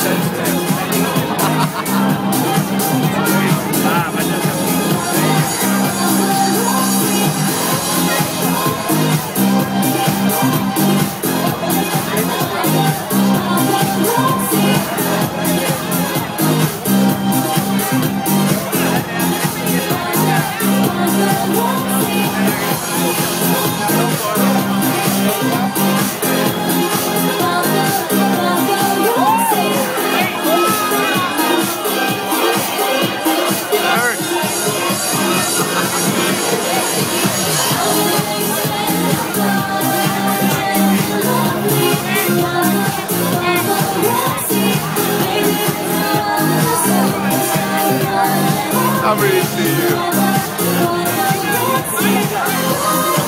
Austin. I'm ready to see you.